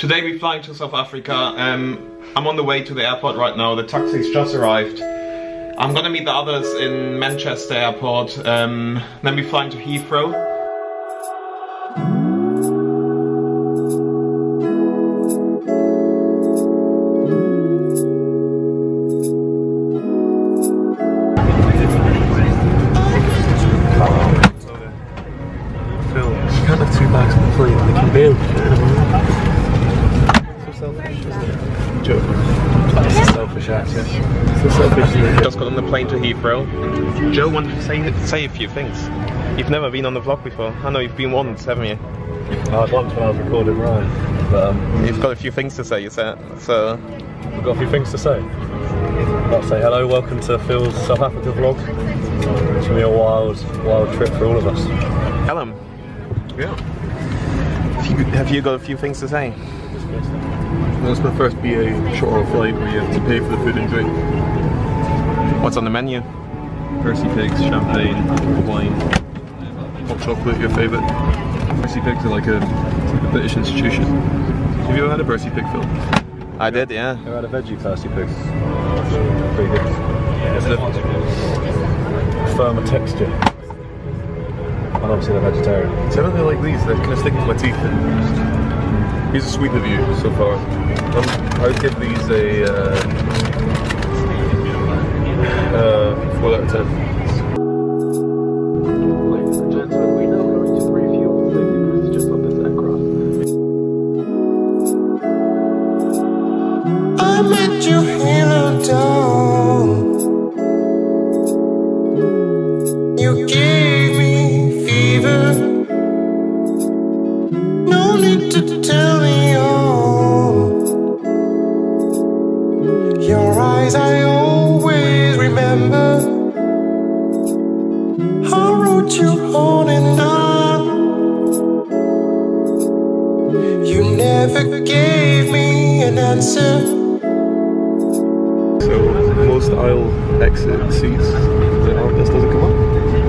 Today we're flying to South Africa. Um, I'm on the way to the airport right now. The taxi's just arrived. I'm gonna meet the others in Manchester airport. Um, then we're flying to Heathrow. You can't have two bags on the plane. They can. So selfish, isn't it? Joke. That's a selfish act, yeah. So selfish. Just got on the plane to Heathrow. Joe wanted to say say a few things. You've never been on the vlog before. I know you've been once, haven't you? I was once when I was recording Ryan, but um, You've got a few things to say, you said. So, I've got a few things to say. I'll say hello, welcome to Phil's South Africa vlog. It's gonna be a wild, wild trip for all of us. Callum. Yeah. Have you, have you got a few things to say? That's my first BA short haul flight where you have to pay for the food and drink. What's on the menu? Percy Pigs, champagne, wine, hot chocolate, your favourite. Percy Pigs are like a, a British institution. Have you ever had a Percy Pig film? I did, yeah. I had a veggie Percy Pigs. Pretty good. Isn't it? Firmer texture. And obviously they're vegetarian. So I don't like these, they're kind of sticking to my teeth. Here's a sweet review so far. Um, I would give these a uh, uh, 4 out of 10. Your eyes, I always remember. I wrote you on and on. You never gave me an answer. So most aisle exit seats, the armrest doesn't come up.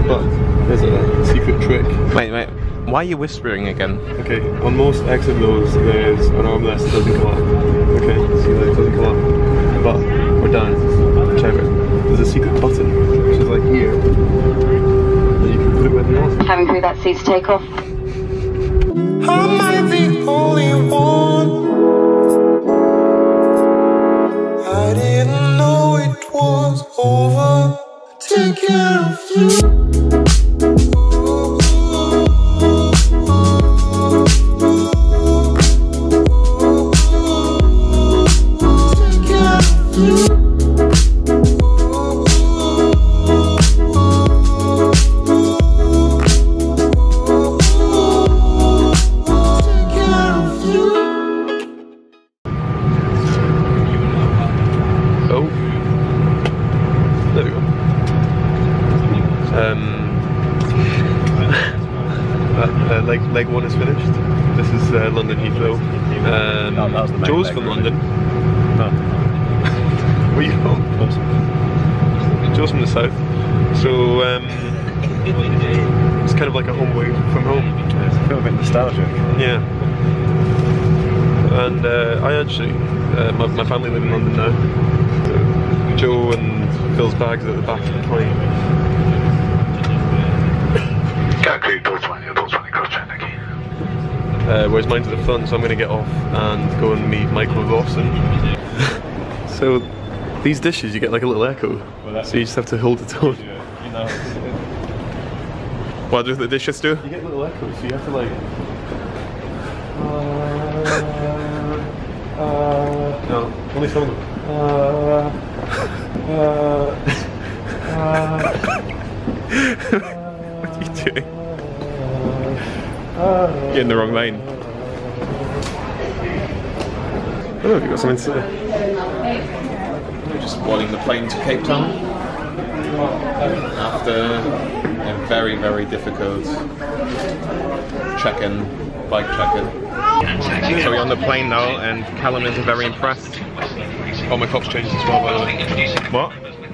But there's a secret trick. Wait, wait. Why are you whispering again? Okay, on most exit doors, there's an armrest that doesn't come up. Okay, see that it doesn't come up. But or down, whichever. There's a secret button, which is like here. And you can put it where you want. To take off. Am I the only one? I didn't know it was over. Take care one is finished. This is uh, London Heathrow. Um, No, that was the main Joe's from. London. No. Where you from? Joe's from the south. So um, it's kind of like a home away from home. I feel a bit nostalgic. Yeah. And uh, I actually, uh, my, my family live in London now. So Joe and Phil's bags are at the back of the plane. Uh, whereas mine's at the front, so I'm going to get off and go and meet Michael Lawson. so these dishes, you get like a little echo. So you just have to hold the tone. You know, What do the dishes do? You get little echoes, so you have to like. Uh, uh, no, only some of them. Uh, what are you doing? You're in the wrong lane. Oh, have you got something to say? Just boarding the plane to Cape Town after a very, very difficult check-in, bike check-in. So we're on the plane now, and Callum isn't very impressed. Oh, my clock's changed as well, by the way. What?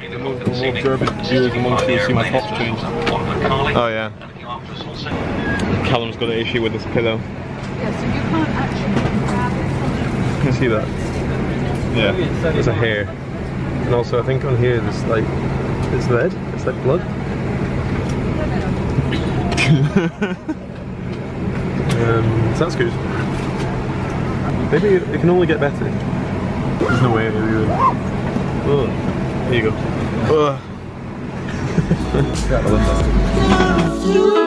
The more, the more observant viewers amongst you see my clock's changed. Oh yeah. Callum's got an issue with this pillow. Yeah, so you can't actually grab it from You see that? Yeah. There's a hair. And also I think on here there's like it's red, it's like blood. um, so that's good. Maybe it, it can only get better. There's no way. Really. Oh, there you go. Oh.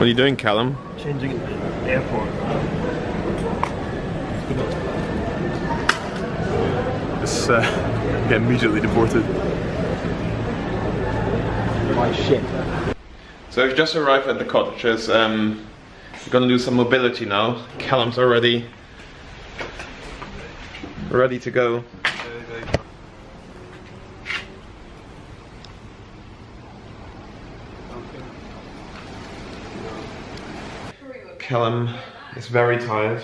What are you doing, Callum? Changing at the airport. It's uh, get immediately deported. So I've just arrived at the cottages. Um, we're gonna do some mobility now. Callum's already ready to go. Callum is very tired.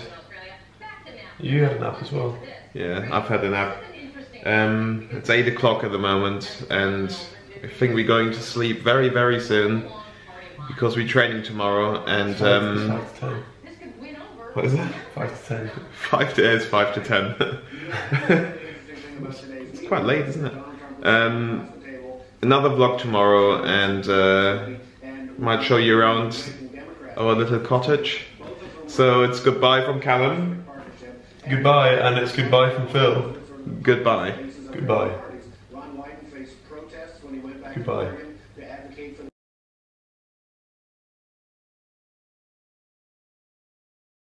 You had a nap as well. Yeah, I've had a nap. Um, it's 8 o'clock at the moment and I think we're going to sleep very very soon because we're training tomorrow and um, Five to ten. what is that? Five to ten. 5 to, it's 5 to 10. it's quite late isn't it? Um, another vlog tomorrow and uh, might show you around our little cottage. So it's goodbye from Callum. Goodbye, and it's goodbye from Phil. Goodbye. Goodbye. Goodbye.